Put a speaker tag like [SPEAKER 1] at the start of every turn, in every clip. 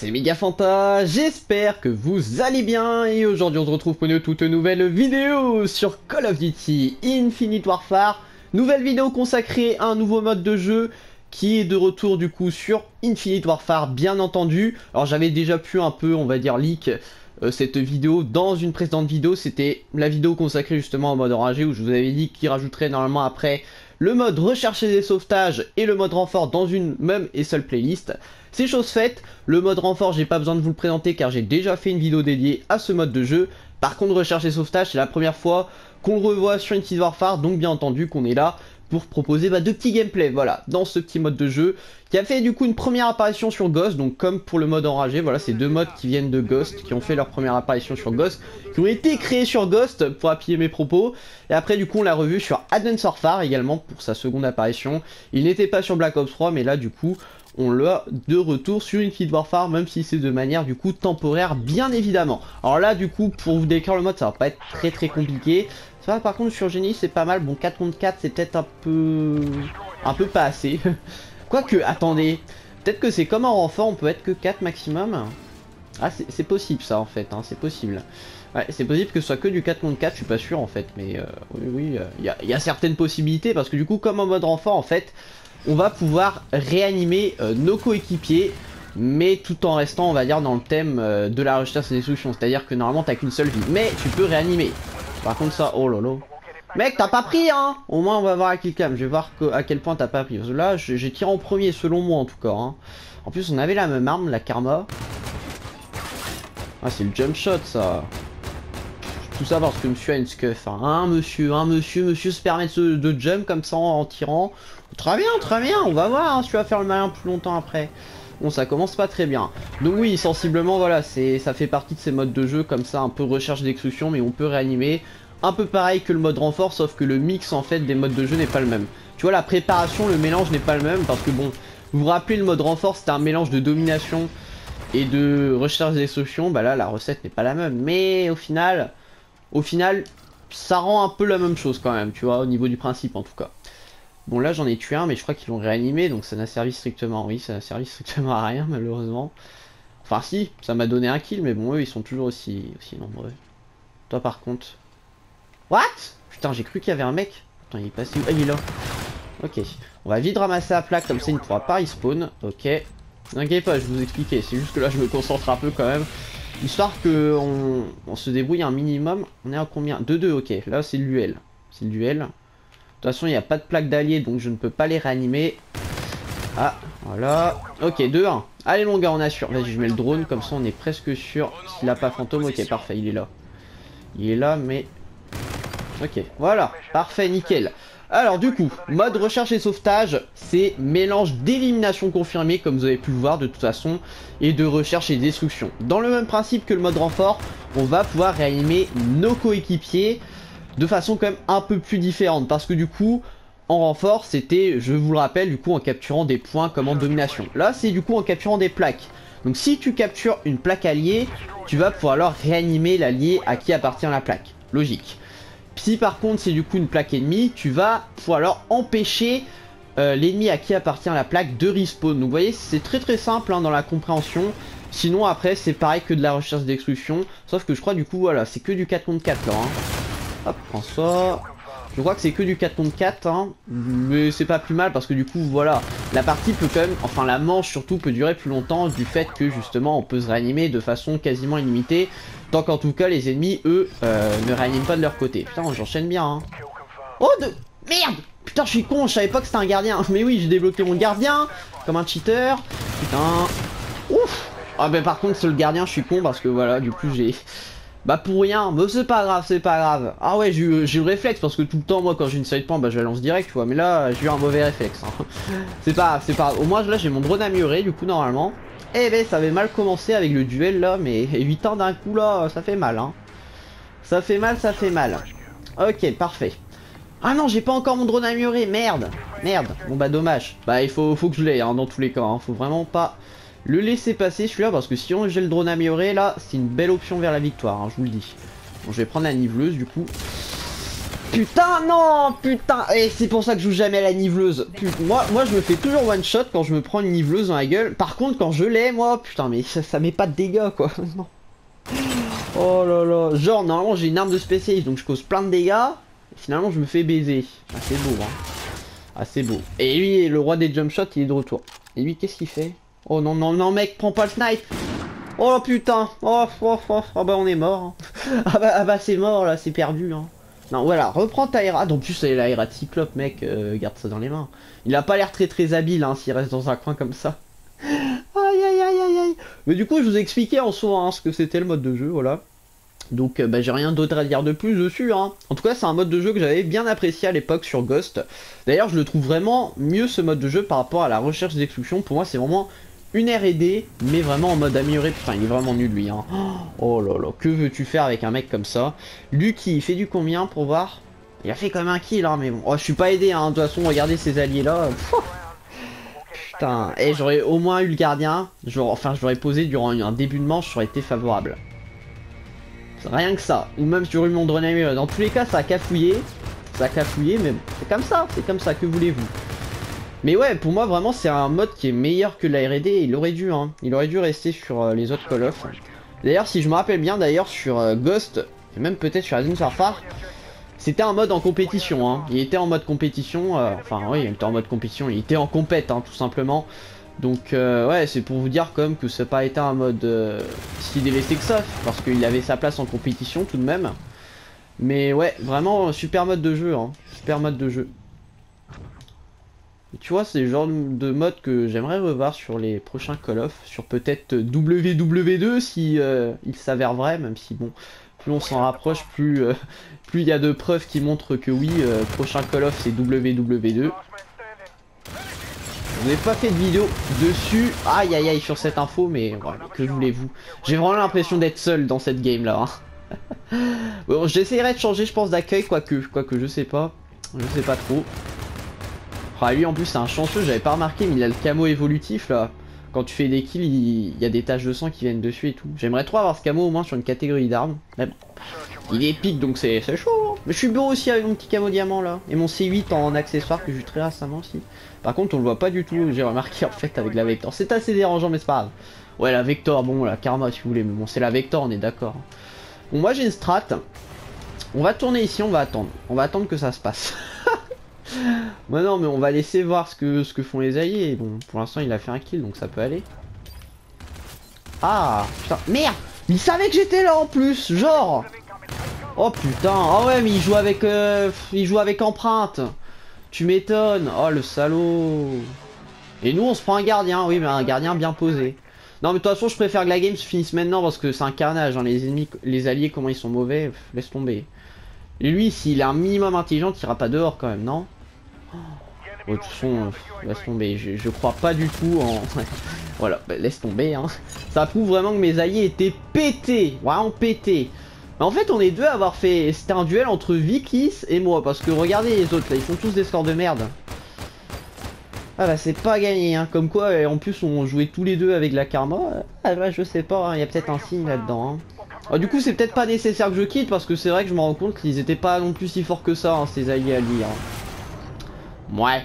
[SPEAKER 1] c'est Megafanta, j'espère que vous allez bien et aujourd'hui on se retrouve pour une toute nouvelle vidéo sur Call of Duty Infinite Warfare. Nouvelle vidéo consacrée à un nouveau mode de jeu qui est de retour du coup sur Infinite Warfare bien entendu. Alors j'avais déjà pu un peu on va dire leak euh, cette vidéo dans une précédente vidéo, c'était la vidéo consacrée justement au mode enragé où je vous avais dit qu'il rajouterait normalement après le mode rechercher des sauvetages et le mode renfort dans une même et seule playlist. C'est chose faite, le mode renfort j'ai pas besoin de vous le présenter car j'ai déjà fait une vidéo dédiée à ce mode de jeu. Par contre recherche et sauvetage c'est la première fois qu'on revoit sur Infinite Warfare donc bien entendu qu'on est là pour proposer bah, de petits gameplays, voilà, dans ce petit mode de jeu, qui a fait du coup une première apparition sur Ghost, donc comme pour le mode enragé, voilà, c'est deux modes qui viennent de Ghost, qui ont fait leur première apparition sur Ghost, qui ont été créés sur Ghost, pour appuyer mes propos, et après du coup on l'a revu sur Advance Warfare également, pour sa seconde apparition, il n'était pas sur Black Ops 3, mais là du coup, on l'a de retour sur une Infinite Warfare, même si c'est de manière du coup temporaire, bien évidemment. Alors là du coup, pour vous décrire le mode, ça va pas être très très compliqué, par contre sur Génie c'est pas mal. Bon 4 contre 4 c'est peut-être un peu... Un peu pas assez. Quoique, attendez. Peut-être que c'est comme en renfort, on peut être que 4 maximum. Ah c'est possible ça en fait, hein, c'est possible. Ouais, c'est possible que ce soit que du 4 contre 4, je suis pas sûr en fait, mais euh, oui, oui, il euh, y, a certaines possibilités, parce que du coup, comme en mode renfort, en fait, on va pouvoir réanimer euh, nos coéquipiers, mais tout en restant, on va dire, dans le thème de la recherche et des solutions, c'est-à-dire que normalement, t'as qu'une seule vie, mais tu peux réanimer. Par contre ça, oh lolo. Mec, t'as pas pris, hein Au moins, on va voir à qui Je vais voir à quel point t'as pas pris. Parce que là, j'ai tiré en premier, selon moi, en tout cas. Hein. En plus, on avait la même arme, la Karma. Ah, c'est le jump shot, ça. Tout ça parce que monsieur a une scuff. Hein. Monsieur, un monsieur, monsieur se permet de, jump comme ça en, tirant. Très bien, très bien. On va voir hein, si tu vas faire le malin plus longtemps après. Bon, ça commence pas très bien. Donc oui, sensiblement, voilà, c'est ça fait partie de ces modes de jeu comme ça, un peu recherche d'exclusion, mais on peut réanimer. Un peu pareil que le mode renfort, sauf que le mix en fait des modes de jeu n'est pas le même. Tu vois, la préparation, le mélange n'est pas le même, parce que bon, vous vous rappelez, le mode renfort, c'était un mélange de domination et de recherche d'exclusion. Bah là, la recette n'est pas la même. Mais au final, au final, ça rend un peu la même chose quand même, tu vois, au niveau du principe en tout cas. Bon là j'en ai tué un mais je crois qu'ils l'ont réanimé donc ça n'a servi strictement, oui ça n'a servi strictement à rien malheureusement. Enfin si, ça m'a donné un kill mais bon eux ils sont toujours aussi, nombreux. Toi par contre... What? Putain j'ai cru qu'il y avait un mec. Attends il est passé où? Ah il est là. Ok, on va vite ramasser la plaque comme ça il ne pourra pas respawn. Ok. N'inquiétez pas je vous expliquer, c'est juste que là je me concentre un peu quand même. Histoire que on, se débrouille un minimum. On est à combien? 2-2 ok, là c'est le duel. C'est le duel. De toute façon, il n'y a pas de plaque d'alliés, donc je ne peux pas les réanimer. Ah, voilà. Ok, 2-1. Allez, mon gars, on assure. Vas-y, je mets le drone, comme ça, on est presque sûr. S'il a pas fantôme, ok, parfait, il est là. Il est là, mais... Ok, voilà. Parfait, nickel. Alors du coup, mode recherche et sauvetage, c'est mélange d'élimination confirmée, comme vous avez pu le voir de toute façon, et de recherche et destruction. Dans le même principe que le mode renfort, on va pouvoir réanimer nos coéquipiers de façon quand même un peu plus différente parce que du coup en renfort c'était je vous le rappelle du coup en capturant des points comme en domination. là c'est du coup en capturant des plaques. Donc si tu captures une plaque alliée tu vas pouvoir alors réanimer l'allié à qui appartient la plaque. Logique. Si par contre c'est du coup une plaque ennemie tu vas pouvoir alors empêcher euh, l'ennemi à qui appartient la plaque de respawn. Donc vous voyez c'est très très simple hein, dans la compréhension. Sinon après c'est pareil que de la recherche d'exclusion Sauf que je crois du coup voilà c'est que du 4 contre 4 là hein. Hop, prends ça. Je crois que c'est que du 4 contre 4, hein, mais c'est pas plus mal parce que du coup, voilà, la partie peut quand même, enfin la manche surtout peut durer plus longtemps du fait que justement on peut se réanimer de façon quasiment illimitée, tant qu'en tout cas les ennemis, eux, euh, ne réaniment pas de leur côté. Putain, j'enchaîne bien, hein. Oh, de... Merde Putain, je suis con, je savais pas que c'était un gardien. Mais oui, j'ai débloqué mon gardien, comme un cheater. Putain. Ouf Ah ben par contre, c'est le gardien, je suis con parce que voilà, du coup j'ai... Bah pour rien, mais c'est pas grave, c'est pas grave. Ah ouais, j'ai eu le réflexe parce que tout le temps, moi, quand j'ai une side point, bah je la lance direct, tu vois. Mais là, j'ai eu un mauvais réflexe. Hein. c'est pas c'est pas Au moins, là, j'ai mon drone amélioré, du coup, normalement. Eh ben, ça avait mal commencé avec le duel, là, mais 8 ans d'un coup, là, ça fait mal, hein. Ça fait mal, ça fait mal. Ok, parfait. Ah non, j'ai pas encore mon drone amélioré, merde Merde, bon bah dommage. Bah il faut, faut que je l'ai, hein, dans tous les cas, hein. faut vraiment pas le laisser passer celui-là parce que si on j'ai le drone amélioré là c'est une belle option vers la victoire hein, je vous le dis bon je vais prendre la niveleuse du coup Putain, non, putain. Et c'est pour ça que je joue jamais à la niveleuse. moi, moi, je me fais toujours one shot quand je me prends une niveleuse dans la gueule. Par contre, quand je l'ai, moi, putain, mais ça, ça met pas de dégâts, quoi. Oh là là. Genre, normalement, j'ai une arme de spécialiste, donc je cause plein de dégâts. finalement, je me fais baiser. C'est beau, hein. C'est beau. Et lui, le roi des jump shots, il est de retour. Et lui, qu'est-ce qu'il fait? Oh non, non, non, mec, prends pas le snipe Oh putain Oh, oh, oh, oh bah on est mort. Hein. ah bah, ah bah c'est mort là, c'est perdu. Hein. Non, voilà, reprends ta Hera. En plus, c'est la Hera de Cyclope, mec, euh, garde ça dans les mains. Il a pas l'air très très habile hein, s'il reste dans un coin comme ça. Aïe aïe aïe aïe aïe. Mais du coup, je vous ai expliqué en soi hein, ce que c'était le mode de jeu, voilà. Donc, euh, bah, j'ai rien d'autre à dire de plus dessus. Hein. En tout cas, c'est un mode de jeu que j'avais bien apprécié à l'époque sur Ghost. D'ailleurs, je le trouve vraiment mieux ce mode de jeu par rapport à la recherche d'exclusion. Pour moi, c'est vraiment une R&D, mais vraiment en mode amélioré. Putain, il est vraiment nul lui. Hein. Oh là là, que veux-tu faire avec un mec comme ça? Lucky, il fait du combien pour voir? Il a fait même un kill, hein, mais bon. Oh, je suis pas aidé, hein. De toute façon, regardez ces alliés là. Putain, et j'aurais au moins eu le gardien. Enfin, je l'aurais posé durant un début de manche, ça aurait été favorable. Rien que ça. Ou même sur une mon drone Dans tous les cas, ça a cafouillé. Ça a cafouillé, mais c'est comme ça. C'est comme ça, que voulez-vous? Mais ouais, pour moi, vraiment, c'est un mode qui est meilleur que la R&D. Il aurait dû, hein. Il aurait dû rester sur euh, les autres Call of. D'ailleurs, si je me rappelle bien, d'ailleurs, sur euh, Ghost, et même peut-être sur Advent Warfare, c'était un mode en compétition, hein. Il était en mode compétition, euh, enfin, oui, il était en mode compétition, il était en compète, hein, tout simplement. Donc, ouais, c'est pour vous dire quand même que ça n'a pas été un mode si délaissé que ça, parce qu'il avait sa place en compétition tout de même. Mais ouais, vraiment, super mode de jeu. Super mode de jeu tu vois, c'est le genre de mode que j'aimerais revoir sur les prochains Call of, sur peut-être WW2 si euh, il s'avère vrai, même si bon, plus on s'en rapproche, plus euh, plus il y a de preuves qui montrent que oui, euh, prochain Call of c'est WW2. Je n'ai pas fait de vidéo dessus, aïe aïe aïe sur cette info, mais voilà, que voulez-vous? J'ai vraiment l'impression d'être seul dans cette game là. Hein. bon, j'essaierai de changer je pense d'accueil, quoique, quoique je sais pas, je sais pas trop. Ah, lui en plus c'est un chanceux, j'avais pas remarqué, mais il a le camo évolutif là. Quand tu fais des kills, il, y a des taches de sang qui viennent dessus et tout. J'aimerais trop avoir ce camo au moins sur une catégorie d'armes. Mais bon, il est épique donc c'est chaud. Hein. Mais je suis beau aussi avec mon petit camo diamant là. Et mon C8 en accessoire que j'ai eu très récemment aussi. Par contre, on le voit pas du tout, j'ai remarqué en fait avec la Vector. C'est assez dérangeant, mais c'est pas grave. Ouais, la Vector, bon, la Karma si vous voulez, mais bon, c'est la Vector, on est d'accord. Bon, moi j'ai une strat. On va tourner ici, on va attendre. On va attendre que ça se passe. bah non, mais on va laisser voir ce que, ce que font les alliés. Bon, pour l'instant, il a fait un kill, donc ça peut aller. Ah, putain, merde Il savait que j'étais là en plus, genre Oh putain, ah ouais, mais il joue avec, euh, il joue avec empreinte. Tu m'étonnes. Oh, le salaud. Et nous, on se prend un gardien, oui, mais un gardien bien posé. Non, mais de toute façon, je préfère que la game se finisse maintenant parce que c'est un carnage. Hein. Les ennemis, les alliés, comment ils sont mauvais, laisse tomber. Lui, s'il est un minimum intelligent, il ira pas dehors quand même, non? De toute façon, laisse tomber, je, crois pas du tout en... voilà, bah, laisse tomber, hein. Ça prouve vraiment que mes alliés étaient pétés, vraiment pétés. En fait, on est deux à avoir fait... C'était un duel entre Vikis et moi, parce que regardez les autres, là, ils font tous des scores de merde. Ah bah c'est pas gagné, hein. Comme quoi, en plus, on jouait tous les deux avec la karma. Ah bah je sais pas, hein. il y a peut-être un signe là-dedans, hein. Ah, du coup, c'est peut-être pas nécessaire que je quitte, parce que c'est vrai que je me rends compte qu'ils étaient pas non plus si forts que ça, hein, ces alliés à lui, Ouais,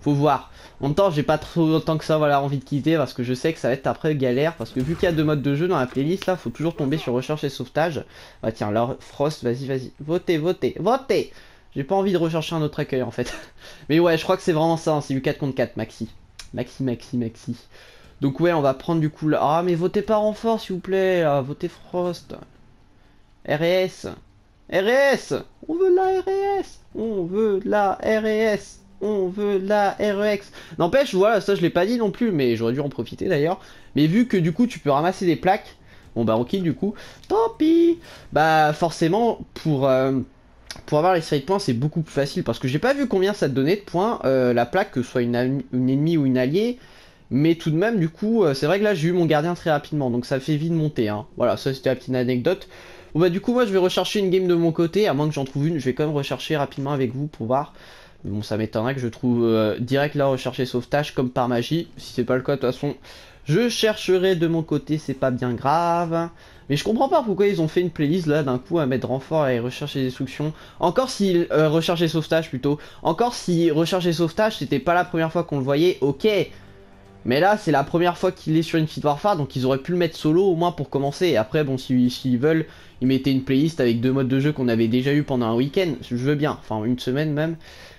[SPEAKER 1] faut voir. En même temps, j'ai pas trop longtemps que ça voilà, envie de quitter parce que je sais que ça va être après galère. Parce que vu qu'il y a deux modes de jeu dans la playlist, là, faut toujours tomber sur recherche et sauvetage. Bah tiens, alors Frost, vas-y, vas-y. Votez, votez, votez J'ai pas envie de rechercher un autre accueil en fait. Mais ouais, je crois que c'est vraiment ça, hein, c'est du 4 contre 4, Maxi. Maxi, Maxi, Maxi. Donc ouais, on va prendre du coup là. Ah, mais votez pas renfort s'il vous plaît, votez Frost. RS. RS On veut la RS On veut la RS on veut la REX. N'empêche, voilà, ça je l'ai pas dit non plus, mais j'aurais dû en profiter d'ailleurs. Mais vu que du coup tu peux ramasser des plaques, bon bah ok du coup, tant pis. Bah forcément pour euh, pour avoir les séries points c'est beaucoup plus facile parce que j'ai pas vu combien ça te donnait de points euh, la plaque que ce soit une, une ennemie ou une alliée. Mais tout de même, du coup, euh, c'est vrai que là j'ai eu mon gardien très rapidement, donc ça fait vite monter. Hein. Voilà, ça c'était la petite anecdote. Bon bah du coup, moi je vais rechercher une game de mon côté, à moins que j'en trouve une, je vais quand même rechercher rapidement avec vous pour voir. Bon, ça m'étonnerait que je trouve euh, direct là rechercher sauvetage comme par magie. Si c'est pas le cas, de toute façon, Je chercherai de mon côté, c'est pas bien grave. Mais je comprends pas pourquoi ils ont fait une playlist là d'un coup à mettre renfort et recherche et destruction. Encore si euh, recherche et sauvetage plutôt. Encore si recherche et sauvetage c'était pas la première fois qu'on le voyait, ok. Mais là c'est la première fois qu'il est sur une petite warfare donc ils auraient pu le mettre solo au moins pour commencer. Et après bon s'ils si, veulent ils mettaient une playlist avec deux modes de jeu qu'on avait déjà eu pendant un week-end. Je veux bien, enfin une semaine même.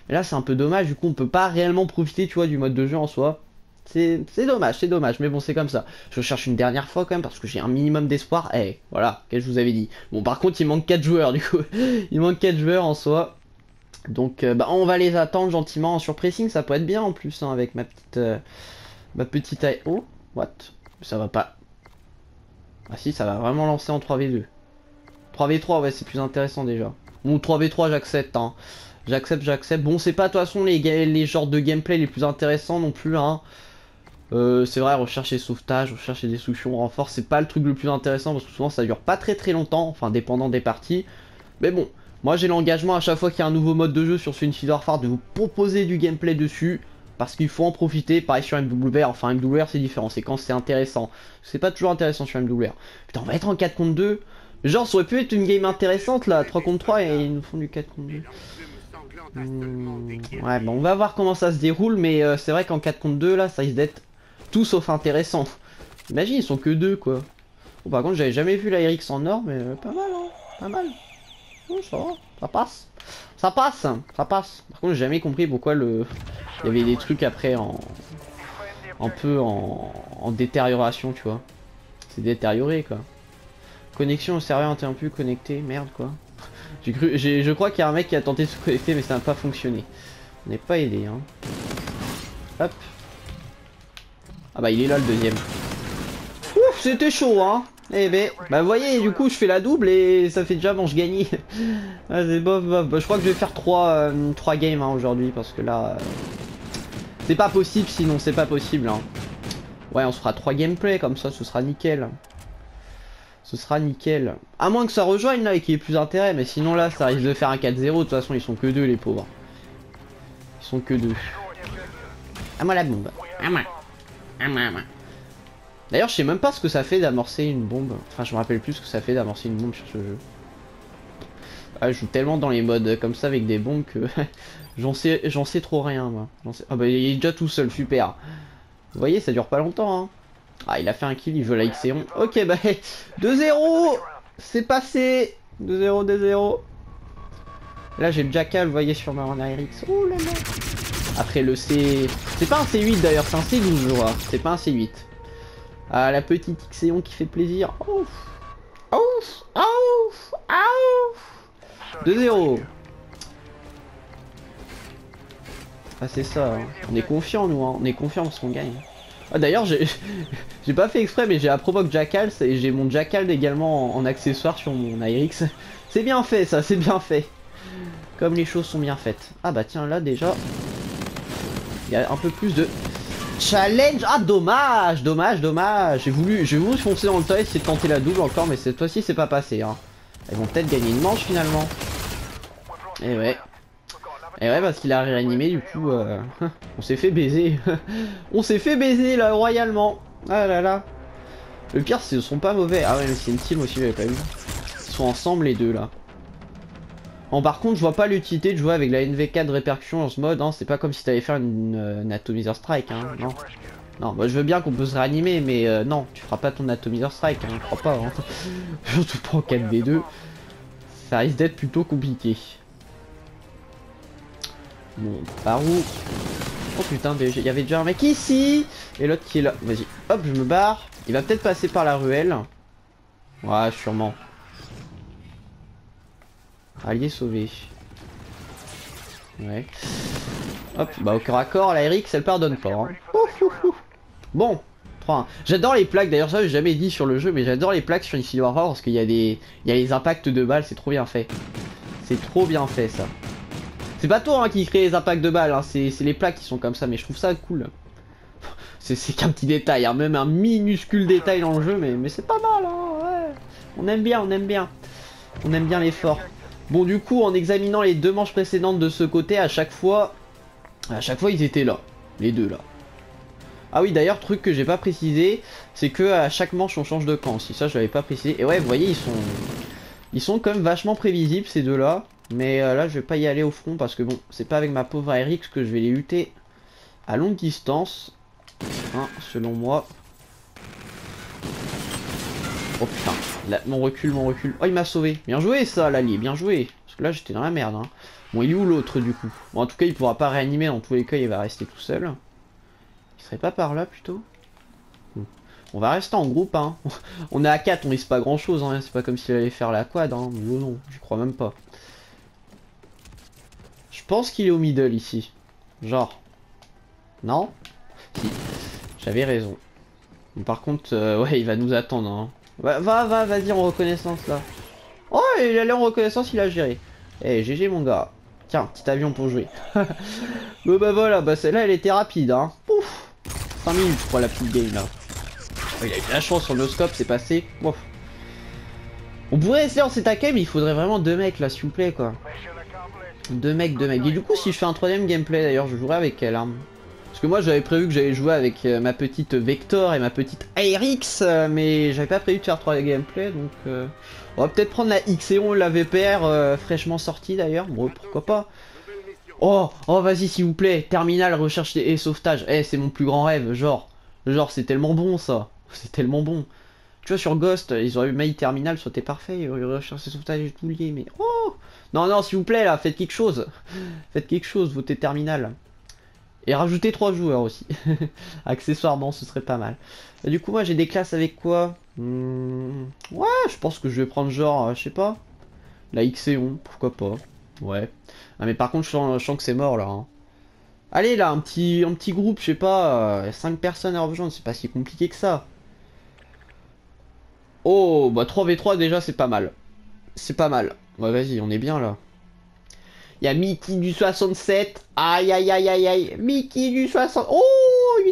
[SPEAKER 1] Mais là c'est un peu dommage du coup on peut pas réellement profiter tu vois du mode de jeu en soi. C'est dommage, c'est dommage, mais bon, c'est comme ça. Je cherche une dernière fois quand même parce que j'ai un minimum d'espoir. Eh, voilà, qu'est-ce que je vous avais dit? Bon, par contre, il manque 4 joueurs du coup. il manque 4 joueurs en soi. Donc, euh, bah, on va les attendre gentiment en surpressing. Ça peut être bien en plus hein, avec ma petite. Euh, ma petite. Oh, what? Ça va pas. Ah si, ça va vraiment lancer en 3v2. 3v3, ouais, c'est plus intéressant déjà. Bon, 3v3, j'accepte. Hein. J'accepte, j'accepte. Bon, c'est pas de toute façon les, les genres de gameplay les plus intéressants non plus. Hein. Euh, c'est vrai, recherche et sauvetage, recherche et destruction, renfort, c'est pas le truc le plus intéressant parce que souvent ça dure pas très très longtemps, enfin dépendant des parties. Mais bon, moi j'ai l'engagement à chaque fois qu'il y a un nouveau mode de jeu sur Infinite Warfare de vous proposer du gameplay dessus. Parce qu'il faut en profiter, pareil sur MWR, enfin MWR c'est différent, c'est quand c'est intéressant. C'est pas toujours intéressant sur MWR. Putain, on va être en 4 contre 2. Genre, ça aurait pu être une game intéressante là, 3 contre 3 et ils nous font du 4 contre 2. Hmm, ouais, bon, on va voir comment ça se déroule, mais euh, c'est vrai qu'en 4 contre 2 là, ça risque d'être tout sauf intéressant. Imagine, ils sont que deux, quoi. Bon, par contre, j'avais jamais vu la RX en or, mais euh, pas mal, hein. Pas mal. ça va, ça passe. Ça passe, ça passe. Par contre, j'ai jamais compris pourquoi le... Il y avait des trucs après en... Un peu en, en détérioration, tu vois. C'est détérioré, quoi. Connexion au serveur interrompu, connecté, merde, quoi. J'ai cru... Je crois qu'il y a un mec qui a tenté de se connecter, mais ça n'a pas fonctionné. On n'est pas aidé, hein. Hop. Ah bah il est là le deuxième. Ouf, c'était chaud hein Eh ben, bah vous voyez, du coup je fais la double et ça fait déjà bon, je gagne. ah, c'est bof, bof. Bah, je crois que je vais faire 3, euh, games hein, aujourd'hui parce que là... Euh, c'est pas possible sinon, c'est pas possible. Hein. Ouais, on se fera 3 gameplay comme ça, ce sera nickel. Ce sera nickel. À moins que ça rejoigne là et qu'il y ait plus d'intérêt, mais sinon là ça risque de faire un 4-0. De toute façon, ils sont que deux les pauvres. Ils sont que deux. À moi la bombe. À moi. D'ailleurs, je sais même pas ce que ça fait d'amorcer une bombe. Enfin, je me rappelle plus ce que ça fait d'amorcer une bombe sur ce jeu. Ah, je joue tellement dans les modes comme ça avec des bombes que j'en sais, j'en sais trop rien, moi. Ah bah, il est déjà tout seul, super. Vous voyez, ça dure pas longtemps, hein. Ah, il a fait un kill, il veut la Xéon. Ok, bah, 2-0 C'est passé 2-0, 2-0. Là, j'ai le Jackal, vous voyez, sur ma RX. Oh là là après le C... C'est pas un C8 d'ailleurs, c'est un C12 je vois. C'est pas un C8. Ah la petite Xéon qui fait plaisir. Ouf Ouf Ouf Ouf 2-0 Ah c'est ça, hein. on est confiant nous, hein. on est confiant parce qu'on gagne. Ah d'ailleurs j'ai pas fait exprès mais j'ai à provoque Jackal et j'ai mon Jackal également en, accessoire sur mon ARX. C'est bien fait ça, c'est bien fait. Comme les choses sont bien faites. Ah bah tiens là déjà il y a un peu plus de challenge. Ah, dommage, dommage, dommage. J'ai voulu, j'ai voulu foncer dans le et essayer de tenter la double encore, mais cette fois-ci, c'est pas passé. Hein. Elles vont peut-être gagner une manche finalement. Et eh ouais. Et eh ouais, parce qu'il a réanimé, du coup, euh, on s'est fait baiser. on s'est fait baiser là, royalement. Ah là là. Le pire, c'est qu'ils sont pas mauvais. Ah ouais, mais c'est une team aussi, j'avais pas vu. Ils sont ensemble les deux là. Bon, par contre, je vois pas l'utilité de jouer avec la NV4 de répercussion en ce mode. Hein. C'est pas comme si t'allais faire une, euh, Atomizer Strike. Hein. Non. Non, moi je veux bien qu'on peut se réanimer, mais euh, non, tu feras pas ton Atomizer Strike. Hein. Je crois pas. Hein. Surtout pas en 4v2. Ça risque d'être plutôt compliqué. Bon, par où Oh putain, il y avait déjà un mec ici Et l'autre qui est là. Vas-y, hop, je me barre. Il va peut-être passer par la ruelle. Ouais, sûrement. Allié sauvé. Ouais. Hop, bah au corps à corps, la RX elle pardonne pas. Hein. Bon, 3 J'adore les plaques, d'ailleurs ça j'ai jamais dit sur le jeu, mais j'adore les plaques sur Infinity Warfare parce qu'il y a des. Il y a les impacts de balles, c'est trop bien fait. C'est trop bien fait ça. C'est pas toi hein, qui crée les impacts de balles, hein. c'est les plaques qui sont comme ça, mais je trouve ça cool. C'est qu'un petit détail, hein. même un minuscule détail dans le jeu, mais, c'est pas mal. On aime bien, on aime bien. On aime bien l'effort. Bon du coup en examinant les deux manches précédentes de ce côté à chaque fois à chaque fois ils étaient là les deux là Ah oui, d'ailleurs, truc que j'ai pas précisé, c'est que à chaque manche on change de camp aussi. Ça, je l'avais pas précisé. Et ouais, vous voyez, ils sont, ils sont quand même vachement prévisibles ces deux-là. Mais euh, là, je vais pas y aller au front parce que bon, c'est pas avec ma pauvre Eric que je vais les lutter à longue distance. Hein, selon moi. Oh putain, mon recul, mon recul. Oh, il m'a sauvé. Bien joué ça, l'allié, bien joué. Parce que là, j'étais dans la merde. Hein. Bon, il est où l'autre du coup? Bon, en tout cas, il pourra pas réanimer. Dans tous les cas, il va rester tout seul. Il serait pas par là plutôt? On va rester en groupe, hein. on est à 4, on risque pas grand chose, hein. C'est pas comme s'il allait faire la quad, hein. Non, non, je crois même pas. Je pense qu'il est au middle ici. Genre. Non? Si. J'avais raison. par contre, euh, ouais, il va nous attendre, hein. Va, va, va, vas-y en reconnaissance là. Oh, il allait en reconnaissance, il a géré. Eh, GG mon gars. Tiens, petit avion pour jouer. bon bah voilà, bah celle-là elle était rapide hein. Pouf 5 minutes pour la petite game là. Oh, il a eu de la chance sur le scope, c'est passé. On pourrait essayer en s'attaquer mais il faudrait vraiment deux mecs là s'il vous plaît quoi. Deux mecs, deux mecs. Et du coup si je fais un troisième gameplay d'ailleurs, je jouerai avec quelle arme Parce que moi j'avais prévu que j'allais jouer avec euh, ma petite Vector et ma petite ARX, euh, mais j'avais pas prévu de faire trois gameplays donc... Euh, on va peut-être prendre la Xeon, la VPR euh, fraîchement sortie d'ailleurs. Bon, pourquoi pas. Oh, oh, vas-y, s'il vous plaît. Terminal, recherche et sauvetage. Eh, c'est mon plus grand rêve. Genre, genre, c'est tellement bon ça. C'est tellement bon. Tu vois, sur Ghost, ils auraient eu mail terminal, c'était parfait. Recherche et sauvetage et tout lié, mais oh Non, non, s'il vous plaît, là, faites quelque chose. Faites quelque chose, votez terminal. Et rajoutez trois joueurs aussi. Accessoirement, ce serait pas mal. du coup, moi, j'ai des classes avec quoi? Hmm, Ouais, je pense que je vais prendre genre, euh, je sais pas, la Xeon, pourquoi pas. Ouais. Ah, mais par contre, je sens, que c'est mort, là. Hein. Allez, là, un petit, un petit groupe, je sais pas, 5 euh, personnes à rejoindre, c'est pas si compliqué que ça. Oh, bah 3v3 déjà, c'est pas mal. C'est pas mal. Ouais, vas-y, on est bien, là. Il y a Mickey du 67. Aïe aïe aïe aïe aïe. Mickey du 60. Oh,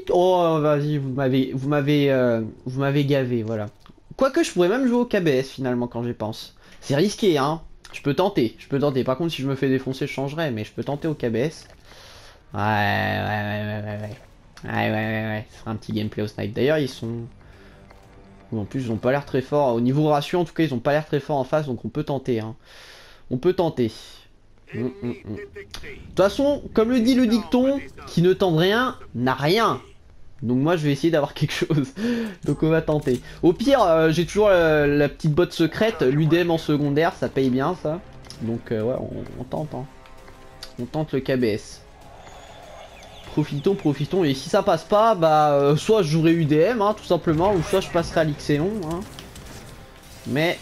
[SPEAKER 1] oh vas-y, vous m'avez vous m'avez euh, vous m'avez gavé, voilà. Quoique je pourrais même jouer au KBS finalement quand j'y pense. C'est risqué hein. Je peux tenter, je peux tenter. Par contre si je me fais défoncer je changerai, mais je peux tenter au KBS. Ouais, ouais, ouais, ouais, ouais. Ouais, ouais, ouais, ouais. Ce sera un petit gameplay au snipe. D'ailleurs, ils sont. En plus, ils ont pas l'air très forts. Au niveau ratio, en tout cas, ils ont pas l'air très forts en face, donc on peut tenter. Hein. On peut tenter. Mm, mm, mm. De toute façon, comme le dit le dicton, qui ne tente rien, n'a rien. Donc moi je vais essayer d'avoir quelque chose. Donc on va tenter. Au pire, euh, j'ai toujours la, petite botte secrète, l'UDM en secondaire, ça paye bien ça. Donc euh, ouais, on, tente. Hein. On tente le KBS. Profitons, profitons. Et si ça passe pas, bah euh, soit je jouerai UDM hein, tout simplement, ou soit je passerai à l'Ixéon. Hein. Mais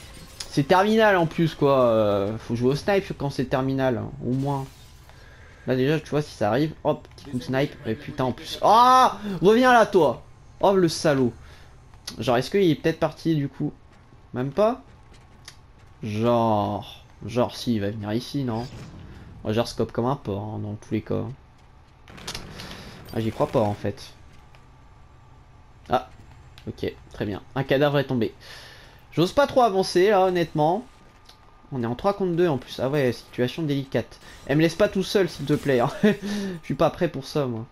[SPEAKER 1] c'est terminal en plus quoi. Euh, faut jouer au snipe quand c'est terminal, hein, au moins. Là déjà tu vois si ça arrive, hop, petit coup de snipe. Et putain en plus. Ah Reviens là toi Oh le salaud. Genre est-ce qu'il est, peut-être parti du coup? Même pas? Genre. Genre si il va venir ici, non? Moi je scope comme un porc hein, dans tous les cas. Ah j'y crois pas en fait. Ah, ok, très bien. Un cadavre est tombé. J'ose pas trop avancer là honnêtement. On est en 3 contre 2 en plus. Ah ouais, situation délicate. Elle me laisse pas tout seul s'il te plaît. Hein. Je suis pas prêt pour ça moi.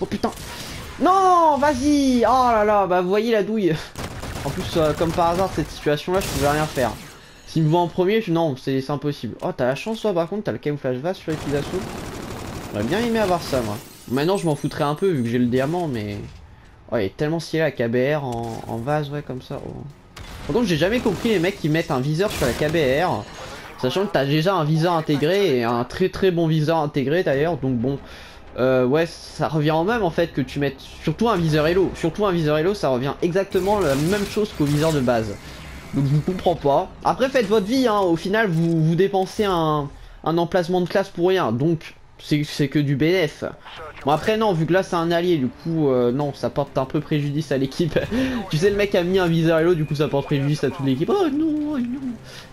[SPEAKER 1] Oh putain. Non, vas-y. Oh là là, bah vous voyez la douille. En plus, euh, comme par hasard, cette situation là, je pouvais rien faire. S'il me voit en premier, je... non, c'est impossible. Oh, t'as la chance toi par contre, t'as le camouflage vaste sur les petits assauts. J'aurais bien aimé avoir ça moi. Maintenant, je m'en foutrais un peu vu que j'ai le diamant, mais... Oh, il est tellement stylé la KBR en, vase, ouais, comme ça. Oh. Par contre, j'ai jamais compris les mecs qui mettent un viseur sur la KBR. Sachant que t'as déjà un viseur intégré et un très très bon viseur intégré d'ailleurs. Donc bon, euh, ouais, ça revient en même en fait que tu mettes surtout un viseur Hello. Surtout un viseur Hello, ça revient exactement la même chose qu'au viseur de base. Donc je comprends pas. Après, faites votre vie, hein. au final, vous, vous dépensez un, un emplacement de classe pour rien. Donc c'est que du BF. Bon après non, vu que là c'est un allié, du coup euh, non, ça porte un peu préjudice à l'équipe. tu sais le mec a mis un viseur hello, du coup ça porte préjudice à toute l'équipe. Oh non, oh, non,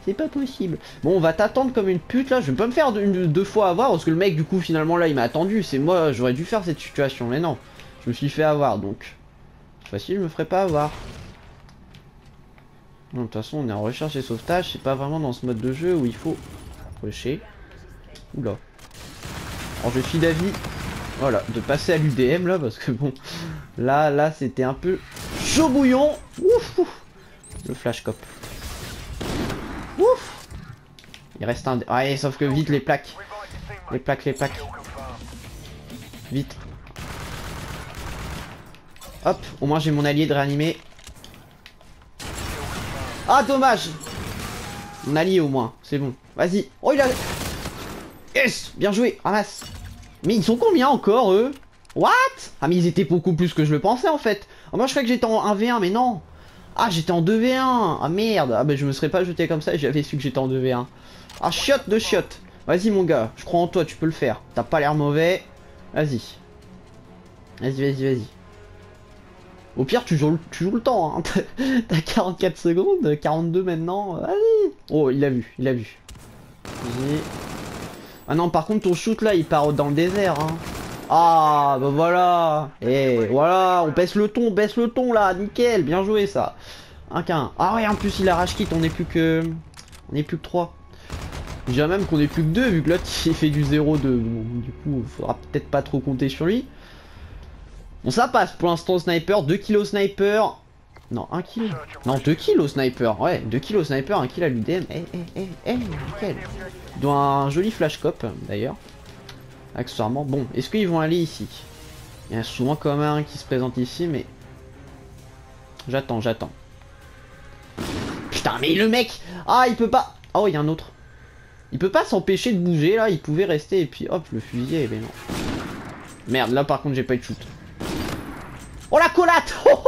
[SPEAKER 1] c'est pas possible. Bon on va t'attendre comme une pute là, je vais pas me faire deux, fois avoir parce que le mec du coup finalement là il m'a attendu. C'est moi, j'aurais dû faire cette situation, mais non. Je me suis fait avoir donc. Facile, je me ferai pas avoir. de toute façon on est en recherche et sauvetage, c'est pas vraiment dans ce mode de jeu où il faut rusher. Oula. Alors je suis d'avis. Voilà, de passer à l'UDM là, parce que bon, là, là, c'était un peu chaud bouillon. Ouf, ouf. Le flash cop. Ouf. Il reste un... Ouais, sauf que vite les plaques. Les plaques, les plaques. Vite. Hop, au moins j'ai mon allié de réanimer. Ah, dommage Mon allié au moins, c'est bon. Vas-y. Oh, il a... Yes Bien joué, ramasse. Mais ils sont combien encore, eux? What? Ah, mais ils étaient beaucoup plus que je le pensais, en fait. Oh, moi, je croyais que j'étais en 1v1, mais non. Ah, j'étais en 2v1. Ah, merde. Ah, bah, je me serais pas jeté comme ça j'avais su que j'étais en 2v1. Ah, chiotte de chiotte. Vas-y, mon gars. Je crois en toi, tu peux le faire. T'as pas l'air mauvais. Vas-y. Vas-y, vas-y, vas-y. Au pire, tu joues, tu joues le temps. Hein. T'as 44 secondes, 42 maintenant. Vas-y. Oh, il a vu, il a vu. Vas-y. Ah non, par contre, ton shoot là, il part dans le désert. Hein. Ah, bah voilà. Et eh, voilà, on baisse le ton, on baisse le ton là. Nickel, bien joué ça. Un qu'un. Ah ouais, en plus, il a rage kit, on est plus que. On est plus que 3. Je dirais même qu'on est plus que 2 vu que l'autre il fait du 0 de. du coup, il faudra peut-être pas trop compter sur lui. Bon, ça passe pour l'instant sniper. 2 kilos sniper. Non, 1 kg. Non, 2 kilos sniper. Ouais, 2 kilos sniper, 1 kill à l'UDM. Eh, eh, eh, eh, nickel. Doit un joli flash cop d'ailleurs. Accessoirement. Bon, est-ce qu'ils vont aller ici? Il y a souvent comme un qui se présente ici, mais. J'attends, j'attends. Putain, mais le mec Ah, il peut pas Oh, il y a un autre. Il peut pas s'empêcher de bouger là, il pouvait rester et puis hop, le fusiller, mais non. Merde, là par contre j'ai pas eu de shoot. Oh la collate Oh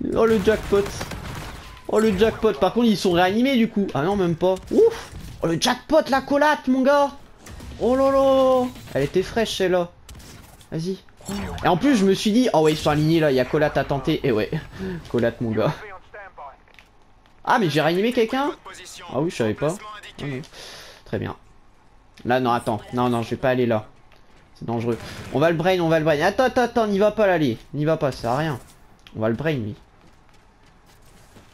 [SPEAKER 1] le jackpot. Oh le jackpot. Par contre ils sont réanimés du coup. Ah non même pas. Ouf. Oh le jackpot la collate mon gars. Oh lolo Elle était fraîche celle-là. Vas-y. Et en plus je me suis dit Oh ouais ils sont alignés là. Il y a collate à tenter. Et ouais. Collate mon gars. Ah mais j'ai réanimé quelqu'un? Ah oui je savais pas. Ah, Très bien. Là non attends. Non non je vais pas aller là. C'est dangereux. On va le brain, on va le brain. Attends, attends, attends, n'y va pas l'aller. N'y va pas, ça sert à rien. On va le brain, lui.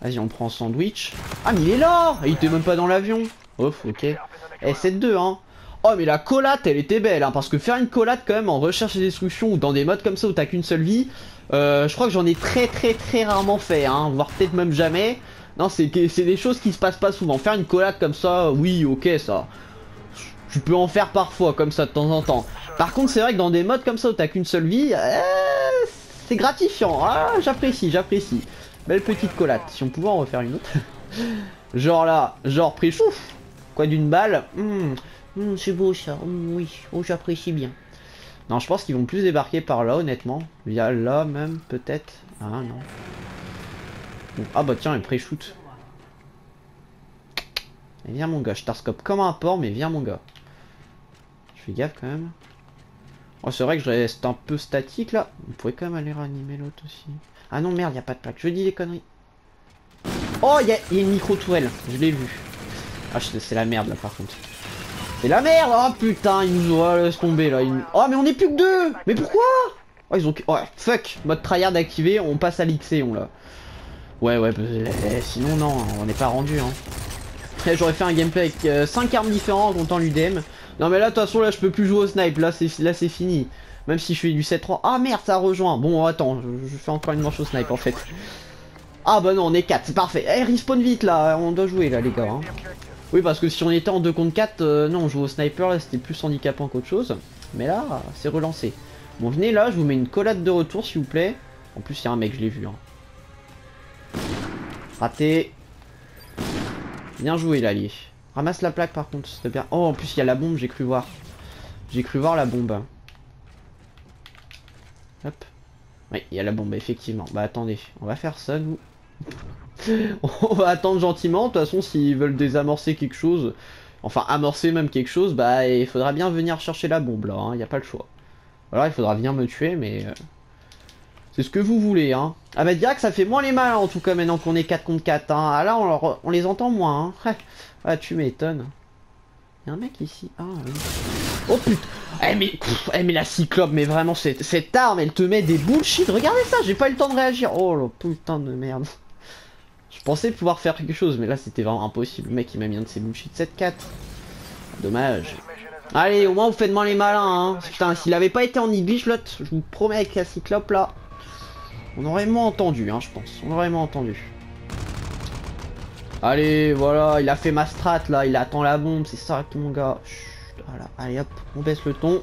[SPEAKER 1] Vas-y, on prend sandwich. Ah, mais il est là Il était même pas dans l'avion. Ouf, ok. Eh, 7-2, hein. Oh, mais la collate, elle était belle, hein, parce que faire une collate, quand même, en recherche et destruction, ou dans des modes comme ça où t'as qu'une seule vie, euh, je crois que j'en ai très, très, très rarement fait, hein, voire peut-être même jamais. Non, c'est des choses qui se passent pas souvent. Faire une collate comme ça, oui, ok, ça. Tu peux en faire parfois, comme ça, de temps en temps. Par contre, c'est vrai que dans des modes comme ça où t'as qu'une seule vie, euh, c'est gratifiant. Ah, j'apprécie, j'apprécie. Belle petite collate. Si on pouvait en refaire une autre. genre là, genre préchouf. Quoi d'une balle hmm, hmm, C'est beau ça. Hmm, oui, oh, j'apprécie bien. Non, je pense qu'ils vont plus débarquer par là, honnêtement. Via là même, peut-être. Ah non. ah bah tiens, un pré-shoot. Viens mon gars, je tarscope comme un porc, mais viens mon gars. Je fais gaffe quand même. Oh, c'est vrai que je reste un peu statique là. On pourrait quand même aller réanimer l'autre aussi. Ah non, merde, y a pas de plaque. Je dis des conneries. Oh, il y, a une micro-tourelle. Je l'ai vu. Ah, c'est la merde là par contre. C'est la merde Oh putain, ils nous ont laissé tomber là. Oh, mais on est plus que deux Mais pourquoi? Oh, ils ont. Ouais, fuck Mode tryhard activé, on passe à l'Xéon là. Ouais, ouais, bah, eh, sinon, non, on n'est pas rendu. Hein. Eh, j'aurais fait un gameplay avec 5 euh, armes différentes en comptant l'UDM. Non mais là de toute façon là je peux plus jouer au snipe, là c'est là c'est fini. Même si je fais du 7-3. Ah merde ça rejoint. Bon attends, je, fais encore une manche au snipe en fait. Ah bah non on est 4, c'est parfait. Eh respawn vite là, on doit jouer là les gars. Hein. Oui parce que si on était en 2 contre 4, euh, non on joue au sniper là c'était plus handicapant qu'autre chose. Mais là c'est relancé. Bon venez là, je vous mets une collade de retour s'il vous plaît. En plus il y a un mec, je l'ai vu. Hein. Raté. Bien joué l'allié. Ramasse la plaque par contre, c'était bien. Oh, en plus il y a la bombe, j'ai cru voir. J'ai cru voir la bombe. Hop. Oui, il y a la bombe, effectivement. Bah attendez, on va faire ça, nous. on va attendre gentiment. De toute façon, s'ils veulent désamorcer quelque chose, enfin amorcer même quelque chose, bah il faudra bien venir chercher la bombe là, il hein. n'y a pas le choix. Alors il faudra venir me tuer, mais... C'est ce que vous voulez, hein. Ah bah direct, ça fait moins les mal en tout cas maintenant qu'on est 4 contre 4, hein. Ah là, on, les entend moins, hein. Ah, tu m'étonnes. Y'a un mec ici. Ah, oui. Oh putain. Eh mais, eh, la cyclope, mais vraiment, cette, arme, elle te met des bullshit. Regardez ça, j'ai pas eu le temps de réagir. Oh le putain de merde. Je pensais pouvoir faire quelque chose, mais là, c'était vraiment impossible. Le mec, il m'a mis un de ses bullshit 7-4. Dommage. Allez, au moins vous faites moins les malins, hein. Putain, s'il avait pas été en English, l'autre, je vous promets avec la cyclope là, on aurait moins entendu, hein, je pense. On aurait moins entendu. Allez, voilà, il a fait ma strat là, il attend la bombe, c'est ça mon gars. Voilà, allez hop, on baisse le ton.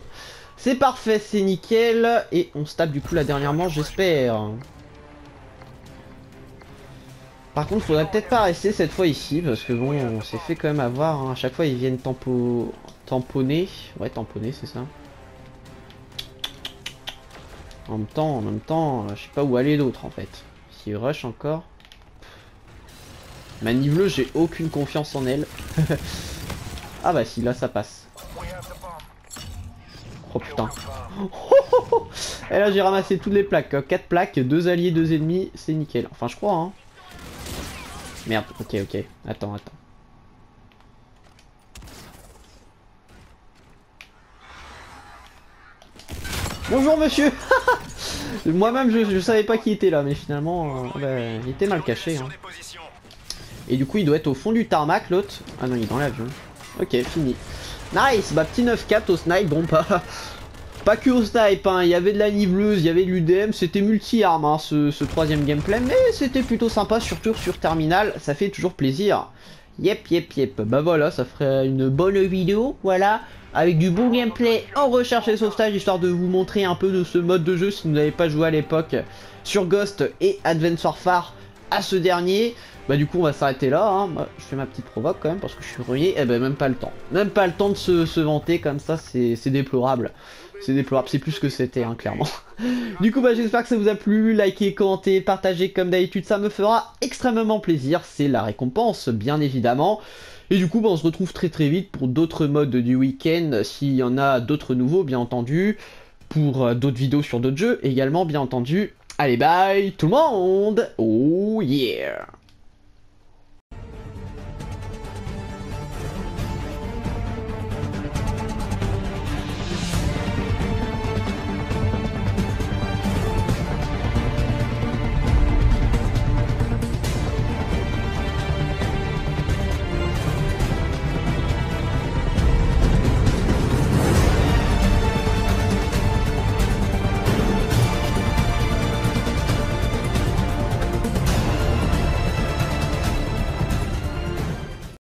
[SPEAKER 1] C'est parfait, c'est nickel. Et on se tape du coup la dernière manche, j'espère. Par contre, faudrait peut-être pas rester cette fois ici, parce que bon, on s'est fait quand même avoir. Hein. À chaque fois, ils viennent tempo... tamponner. Ouais, tamponner, c'est ça. En même temps, en même temps, je sais pas où aller d'autre en fait. Si rush encore. Ma niveleuse, j'ai aucune confiance en elle. ah bah si, là ça passe. Oh putain. Et là j'ai ramassé toutes les plaques. 4 plaques, 2 alliés, 2 ennemis, c'est nickel. Enfin je crois hein. Merde, ok ok. Attends, attends. Bonjour monsieur Moi-même je, savais pas qui était là, mais finalement euh, bah, il était mal caché. Hein. Et du coup il doit être au fond du tarmac l'autre. Ah non il est dans l'avion. Ok fini. Nice Bah petit 9-4 au snipe, bon pas... Pas que au snipe, hein. il y avait de la niveleuse, il y avait de l'UDM, c'était multi-arme hein, ce, troisième gameplay, mais c'était plutôt sympa, surtout sur Terminal, ça fait toujours plaisir. Yep, yep, yep. Bah voilà, ça ferait une bonne vidéo, voilà, avec du bon gameplay en recherche et sauvetage, histoire de vous montrer un peu de ce mode de jeu si vous n'avez pas joué à l'époque sur Ghost et Advance Warfare à ce dernier. Bah du coup on va s'arrêter là, hein. je fais ma petite provoque quand même parce que je suis ruiné, et eh ben même pas le temps. Même pas le temps de se, vanter comme ça, c'est déplorable. C'est déplorable, c'est plus que c'était hein, clairement. du coup bah j'espère que ça vous a plu, likez, commentez, partagez comme d'habitude, ça me fera extrêmement plaisir, c'est la récompense bien évidemment. Et du coup bah, on se retrouve très très vite pour d'autres modes du week-end, s'il y en a d'autres nouveaux bien entendu, pour euh, d'autres vidéos sur d'autres jeux également bien entendu. Allez bye tout le monde Oh yeah